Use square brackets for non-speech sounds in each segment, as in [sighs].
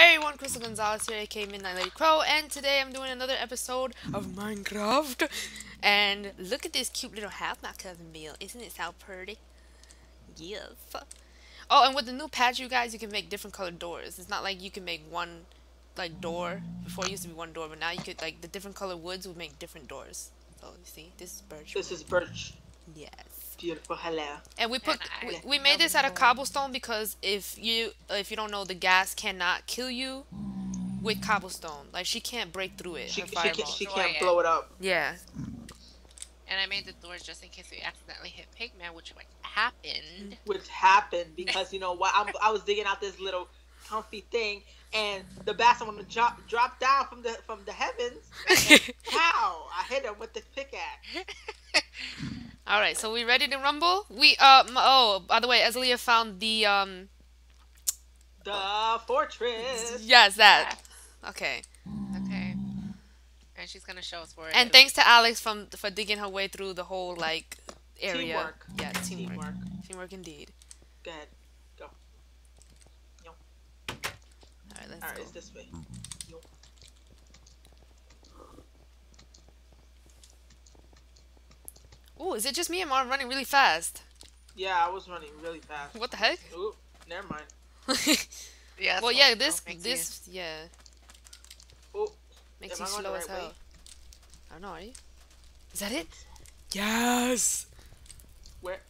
Hey everyone, Crystal Gonzalez here, aka Midnight Lady Crow, and today I'm doing another episode of Minecraft. And look at this cute little house my cousin built. Isn't it so pretty? Yes. Oh, and with the new patch, you guys, you can make different colored doors. It's not like you can make one, like, door. Before it used to be one door, but now you could, like, the different colored woods would make different doors. So, you see, this is birch. This is birch. Yes. Beautiful. Hello. And we put And we, I we made this out of cobblestone because if you if you don't know the ghast cannot kill you with cobblestone. Like she can't break through it. She, she, can't, she can't blow it up. yeah. And I made the doors just in case we accidentally hit Pigman, which like happened. Which happened because, you know what? I'm, I was digging out this little comfy thing and the bastard wanted to drop, drop down from the from the heavens. How? [laughs] I hit him with the pickaxe. [laughs] All right, so we ready to rumble? We um oh by the way, Azalea found the um The fortress. yes that okay. Okay. And she's gonna show us where it And is. thanks to Alex from for digging her way through the whole like area. Teamwork. Yeah, teamwork. Teamwork. Teamwork indeed. Go ahead. Go. All right, let's All right, go. it's this way. Oh, is it just me? Am I running really fast? Yeah, I was running really fast. What the heck? Ooh, never mind. [laughs] yeah, well, yeah, oh, this thanks, this yeah Ooh, makes Am you slow the as hell. way? I don't know. Are you? Is that it? Yes. where?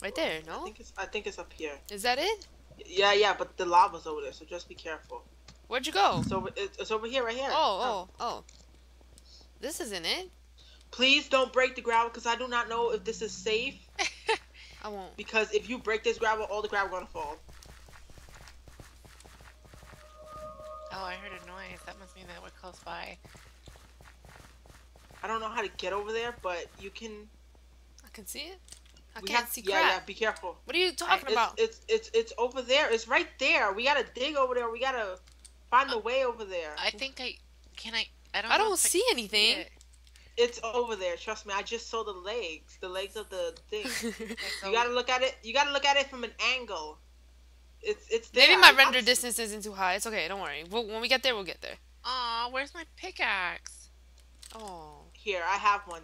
Right there. No. I No. think it's I think it's up here. Is that it? Yeah, yeah, but the lava's over there, so just be careful. Where'd you go? It's over. It's, it's over here, right here. Oh, oh, oh. This isn't it. Please don't break the gravel because I do not know if this is safe. [laughs] I won't. Because if you break this gravel, all the gravel gonna fall. Oh, I heard a noise. That must mean that we're close by. I don't know how to get over there, but you can. I can see it. I we can't have- see crap. yeah. yeah. Be careful. What are you talking it's, about? It's it's it's over there. It's right there. We gotta dig over there. We gotta find the way over there. I think I can I. I don't. I don't see can anything. It. It's over there. Trust me. I just saw the legs. The legs of the thing. [laughs] You gotta look at it. You gotta look at it from an angle. It's it's there. Maybe my I- render I'm- distance isn't too high. It's okay. Don't worry. We'll, when we get there, we'll get there. Aw, where's my pickaxe? Oh. Here, I have one.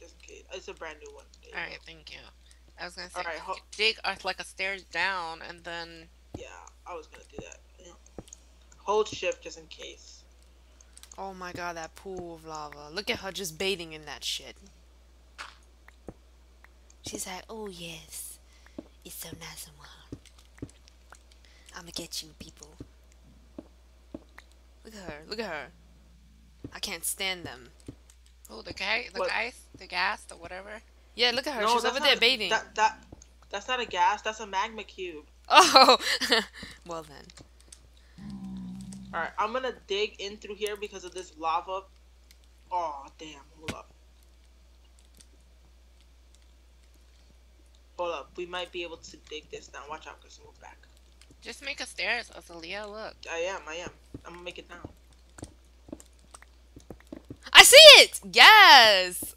Just in case. It's a brand new one. There you All go. thank you. I was gonna say Alright, ho- dig uh, like a stairs down, and then Yeah, I was gonna do that. Hold shift just in case. Oh my god, that pool of lava. Look at her just bathing in that shit. She's like, oh yes. It's so nice and warm. I'ma get you people. Look at her. Look at her. I can't stand them. oh the guy, the What? guys, the ghast, the whatever. Yeah, look at her. No, She's over there a- bathing. That that that's not a ghast. That's a magma cube. Oh! [laughs] well then. All right, I'm gonna dig in through here because of this lava. Oh damn! Hold up. Hold up. We might be able to dig this down. Watch out, Chris. Move back. Just make a stairs, Azalea. Look. I am. I am. I'm gonna make it down. I see it! Yes!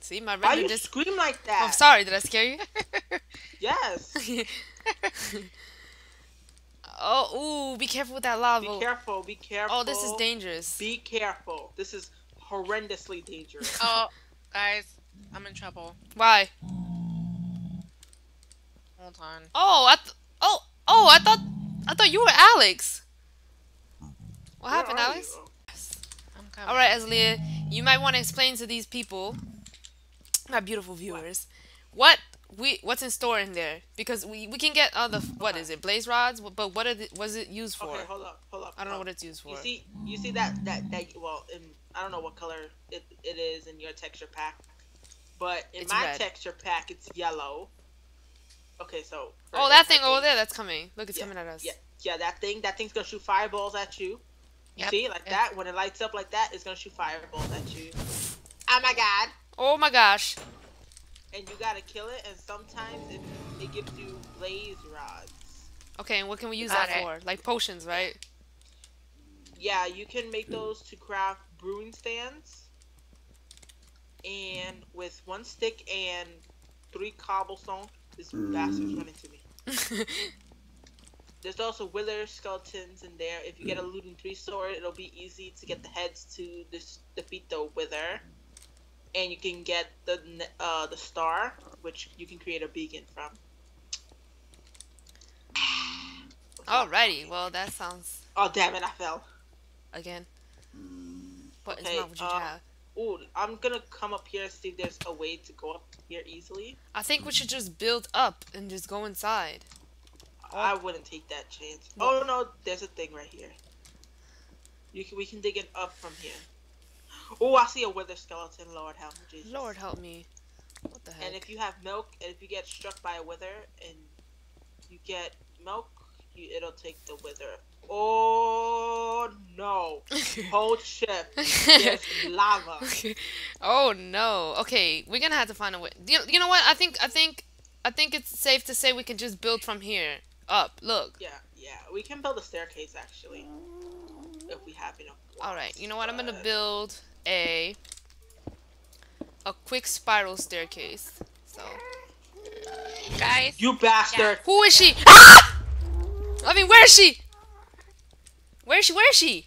See, my Why render you just. scream like Oh, I'm that? sorry, did I scare you? [laughs] Yes. [laughs] oh, ooh, be careful with that lava. Be careful. Be careful. Oh, this is dangerous. Be careful. This is horrendously dangerous. [laughs] oh, guys, I'm in trouble. Why? Hold on. Oh, I th- oh, oh, I thought, I thought you were Alex. What Where happened, Alex? you? I'm coming. All right, Azalea, you might want to explain to these people, my beautiful viewers, what we what's in store in there because we we can get other what Okay. is it blaze rods, but what are the, was it used for? Okay, hold up. Hold up. I don't know what it's used for. You see, you see that that that well, in I don't know what color it, it is in your texture pack, but in It's my red. texture pack, it's yellow. Okay, so. oh, that thing over there, that's coming. Look, it's Yeah, coming at us. Yeah, yeah, that thing, that thing's gonna shoot fireballs at you. You Yep, see, like yep. that. When it lights up like that, it's gonna shoot fireballs at you. Oh my god! Oh my gosh. And you gotta kill it, and sometimes it, it gives you blaze rods. Okay, and what can we use Got that it. for? Like potions, right? Yeah, you can make those to craft brewing stands. And with one stick and three cobblestone, this bastard's mm. running to me. [laughs] there's also wither skeletons in there. If you get a looting three sword, it'll be easy to get the heads to dis- defeat the wither, and you can get the uh the star, which you can create a beacon from. Alrighty, well that sounds Oh damn it! I fell. again. What is Okay, what you um, have? Ooh, I'm gonna come up here and see if there's a way to go up here easily. I think we should just build up and just go inside. I wouldn't take that chance. Oh no, there's a thing right here. You can we can dig it up from here. Oh, I see a wither skeleton. Lord help me, Jesus. Lord help me. What the heck? And if you have milk, and if you get struck by a wither, and you get milk, you, it'll take the wither. Oh no! [laughs] Hold ship. There's [laughs] lava. oh no. Okay, we're gonna have to find a way. You, you know what? I think I think I think it's safe to say we can just build from here up. Look. Yeah, yeah. We can build a staircase actually, if we have enough. All right. You know what? I'm gonna build a a quick spiral staircase. So Guys, You bastard! who is she? Ah! I mean, where is she? Where is she? Where is she?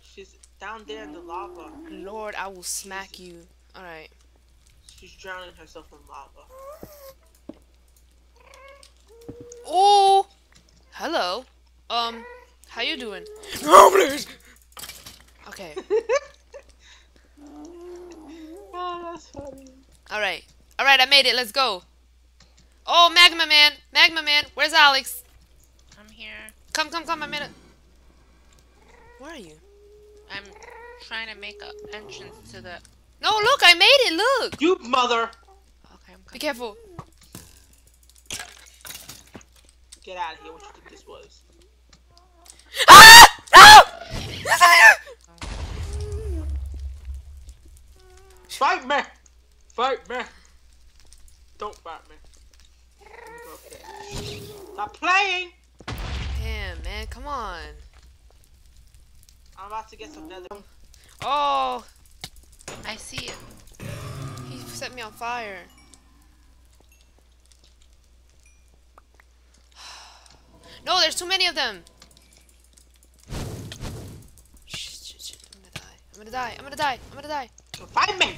She's down there in the lava. Lord, I will smack you. All right. She's drowning herself in lava. Oh, hello. Um, how you doing? No, please. Okay. oh, [laughs] that's funny. All right. All right. I made it. Let's go. Oh, Magma Man. Magma Man. Where's Alex? I'm here. Come, come, come. I made it. Where are you? I'm trying to make an entrance to the. No, look. I made it. Look. You mother! Okay, I'm Be careful. Get out of here. What you think this was? Ah! No! Listen here. Fight me! Fight me! Don't fight me. Let me go up there. Stop playing! Damn, man. Come on. I'm about to get some nether. Oh, I see it. he set me on fire. [sighs] No, there's too many of them. Shit, shit, shit. I'm gonna die. I'm gonna die. I'm gonna die. I'm gonna die. Fight me!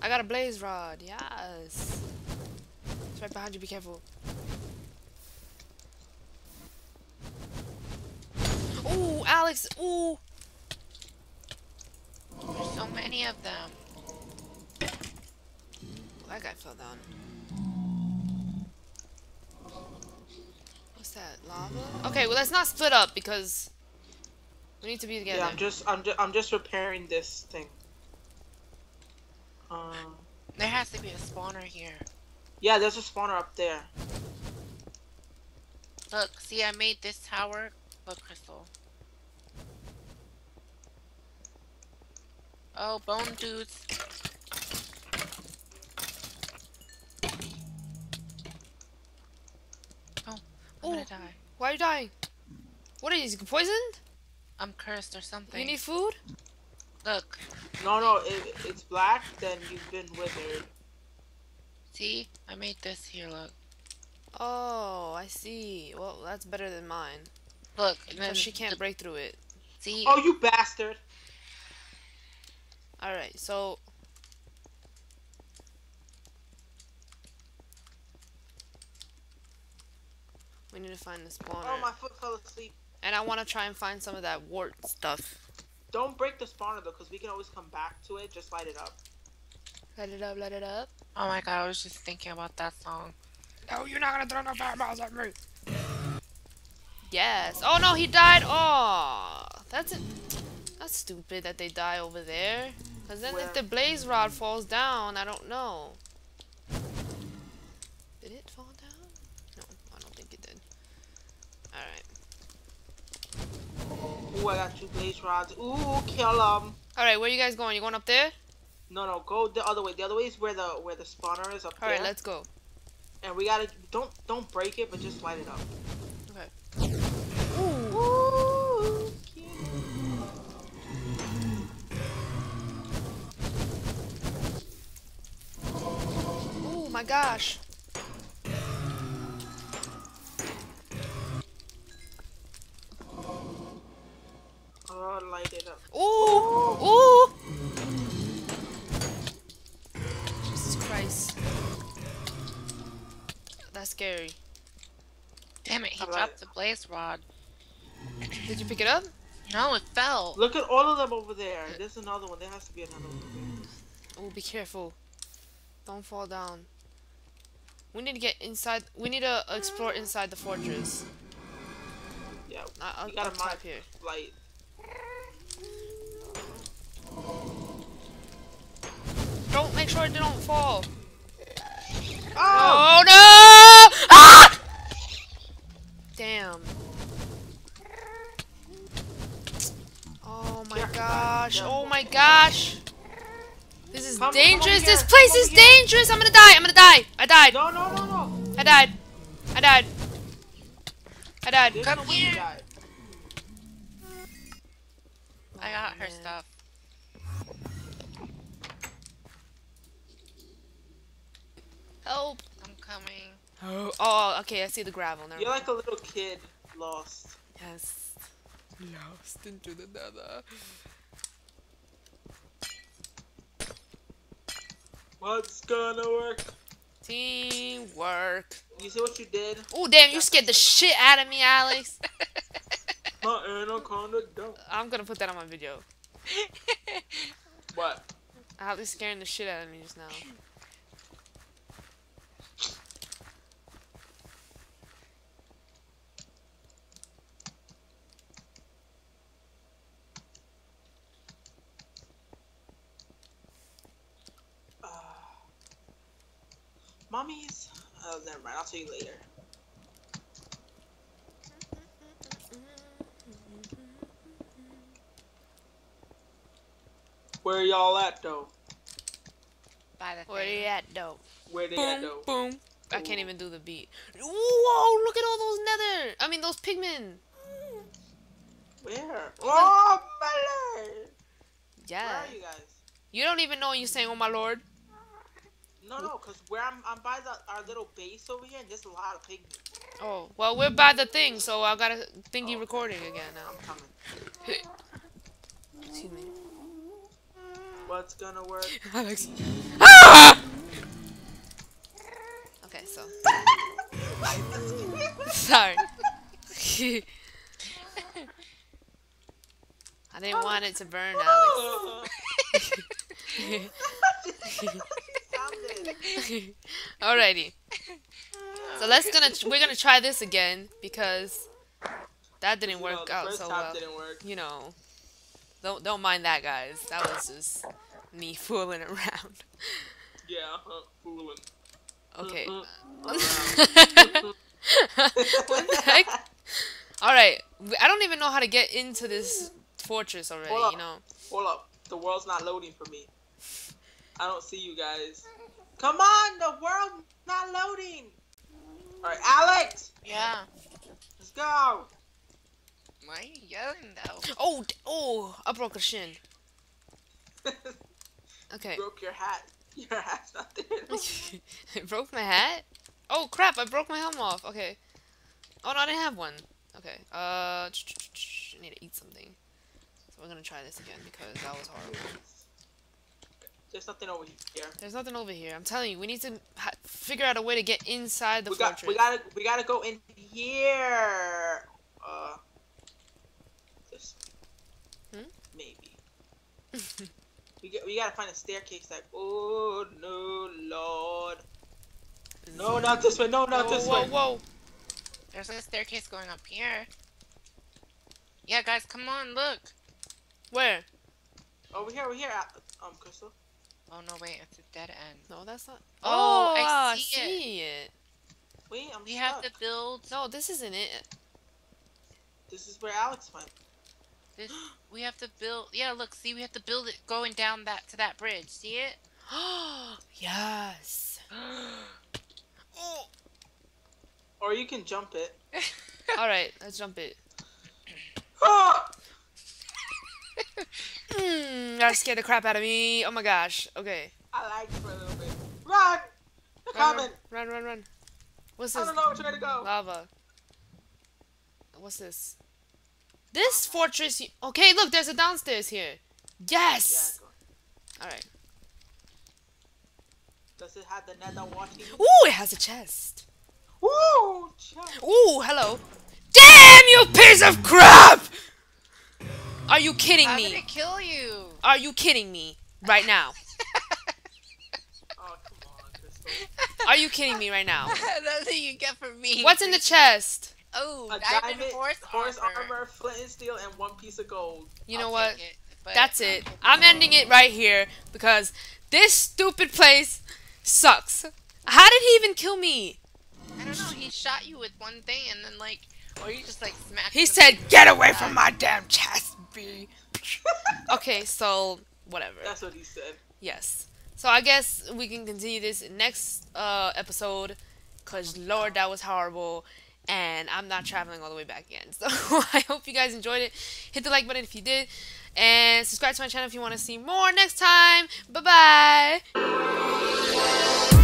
I got a blaze rod. Yes. It's right behind you. Be careful. Ooh, Alex. Ooh. There's so many of them. That guy fell down. What's that? Lava? Okay, well let's not split up because we need to be together. Yeah, I'm just, I'm just, I'm just repairing this thing. Um, There has to be a spawner here. yeah, there's a spawner up there. Look, see, I made this tower. Look, Crystal. Oh, bone dudes. Oh, I'm gonna die. Why are you dying? What are you poisoned? I'm cursed or something. You need food? Look, No, no, it, it's black. Then you've been withered. see, I made this here. Look, Oh, I see. Well, that's better than mine. look, and then Because she can't the- break through it. See, Oh, you bastard! Alright, so we need to find the spawner. Oh, my foot fell asleep. And I want to try and find some of that wart stuff. Don't break the spawner though, because we can always come back to it. Just light it up. Let it up, let it up. oh my god, I was just thinking about that song. No, you're not gonna throw no fireballs at me. Yes. Oh no, he died. Oh, that's it. That's stupid that they die over there. Cause then Where? if the blaze rod falls down, I don't know. Did it fall down? No, I don't think it did. All right. Ooh, I got two blaze rods. Ooh, kill them. All right, where you guys going? You going up there? No, no, go the other way. The other way is where the where the spawner is up All there. right, let's go. And we gotta don't don't break it, but just light it up. Okay. Ooh. Ooh. Ooh, my gosh. Oh, light it up. Ooh! Ooh! Jesus Christ. That's scary. Damn it, he dropped the blaze rod. Did you pick it up? No, it fell. Look at all of them over there. There's another one. There has to be another one. Oh, be careful. Don't fall down. We need to get inside. We need to explore inside the fortress. Yeah, I- I'll, gotta I'll type here. light. Don't make sure I don't fall. Oh! Oh no! Ah! Damn. Oh my gosh. Oh my gosh. This is Come- come dangerous. over This place come is here. dangerous. I'm gonna die. I'm gonna die. I died. No, no, no, no. I died. I died. I died. There's Come no way you here. died. I got her man. stuff. Help. I'm coming. Oh, oh, okay. I see the gravel now. You're like a little kid lost. Yes. Lost into the nether. What's gonna work? Teamwork. You see what you did? Oh, damn. You scared the shit out of me, Alex. [laughs] My anaconda don't. I'm gonna put that on my video. What? Alex scaring the shit out of me just now. Mummies? Oh, never mind. I'll tell you later. Where y'all at though? By the Where thing. you at, though? Where they at Boom, though? boom. I can't even do the beat. Whoa, look at all those nether. I mean, those pigmen. Where? Oh, my lord! Yeah. Where Yeah. are you guys? You don't even know when you're saying, oh my lord. No, no, cause where I'm, I'm by the our little base over here, and there's a lot of pigmen. Oh, well, we're by the thing, so I got a thingy Oh. recording again now. I'm coming. Excuse me. What's gonna work? [laughs] Alex. Ah! Okay, so. [laughs] Sorry. [laughs] I didn't want it to burn, Alex. [laughs] Alrighty. So let's gonna we're gonna try this again because that didn't You work know, out so well. didn't work. You know, don't don't mind that, guys. That was just me [laughs] fooling around. Yeah, huh, fooling. Okay. [laughs] Mm, what the heck? All right. I don't even know how to get into this fortress already. Hold up. You know. Hold up. The world's not loading for me. I don't see you guys. Come on, the world's not loading. All right, Alex, Yeah. let's go. Why are you yelling though? Oh, d- oh! I broke a shin. [laughs] Okay. Broke your hat. [laughs] Your hat's not there. [laughs] I broke my hat. Oh crap! I broke my helmet off. Okay. Oh no, I didn't have one. Okay. Uh, [tsk] I need to eat something. So we're gonna try this again because that was horrible. There's nothing over here. There's nothing over here. I'm telling you, we need to ha- figure out a way to get inside the we got. fortress. We gotta. We gotta go in here. Uh. This. Hmm? Maybe. [laughs] we get. We gotta find a staircase. Like, oh no, Lord. No, not this way. No, not whoa, this whoa, way. whoa! whoa. There's a staircase going up here. Yeah, guys, come on, look. Where? Over here. Over here. uh, Um, Crystal. Oh no, wait, it's a dead end. No, that's not. Oh, I ah, see it. see it. Wait, I'm We have to build No, this isn't it. This is where Alex went. this. We have to build. Yeah, look, see, we have to build it going down that to that bridge. See it? Oh [gasps] Yes. Oh. [gasps] Or you can jump it. [laughs] All right, let's jump it. [laughs] Ah! Mm, Mm, that scared the crap out of me. Oh my gosh. Okay. I like for a little bit. Run! Run, coming. Run, run, run. What's this? I this? don't know which way to go. Lava. What's this? This fortress. Okay, look, there's a downstairs here. Yes. go. All right. Does it have the nether watching? Ooh, it has a chest. Woo! Chest. Ooh, hello. Damn, you piece of crap! Are you kidding me? How did me? it kill you? Are you kidding me right now? Oh, [laughs] on, Are you kidding me right now? [laughs] That's what you get from me. What's in the chest? Oh, A diamond, diamond, horse, horse armor. armor, flint and steel, and one piece of gold. You know I'll what? it, That's it. I'm ending it right here because this stupid place sucks. How did he even kill me? I don't know. He shot you with one thing, and then like, or you just like smacked. He him said, "Get away from my damn chest, B." [laughs] okay, so whatever. That's what he said. Yes. So I guess we can continue this next uh, episode, cause Lord, that was horrible, and I'm not traveling all the way back again. [laughs] So I hope you guys enjoyed it. Hit the like button if you did, and subscribe to my channel if you want to see more next time. Bye bye.